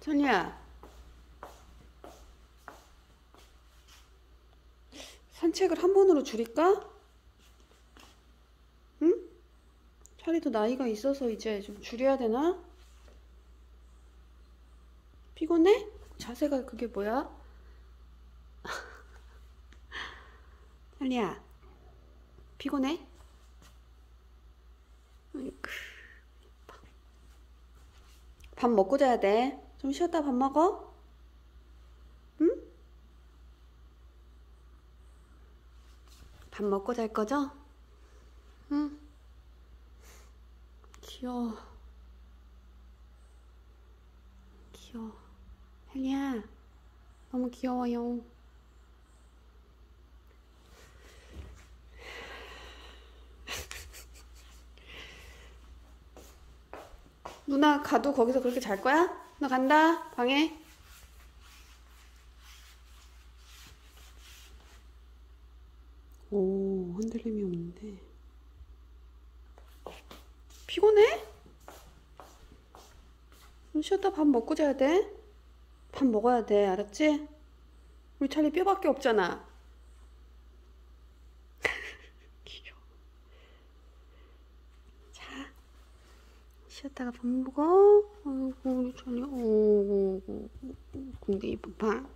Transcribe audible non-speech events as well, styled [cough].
천이야. 산책을 한 번으로 줄일까? 응? 차리도 나이가 있어서 이제 좀 줄여야 되나? 피곤해? 자세가 그게 뭐야? [laughs] 찰리야, 피곤해? 밥 먹고 자야 돼. 좀 쉬었다 밥 먹어? 응? 밥 먹고 잘 거죠? 응? 귀여워. 귀여워. 헬리야, 너무 귀여워요. 누나 가도 거기서 그렇게 잘 거야? 나 간다, 방에. 오, 흔들림이 없는데. 피곤해? 좀 쉬었다 밥 먹고 자야 돼. 밥 먹어야 돼, 알았지? 우리 찰리 뼈밖에 없잖아. 귀여워. 자, 쉬었다가 밥 먹어. 아이고, 우리 찰리. 오, 근데 이뻐 봐.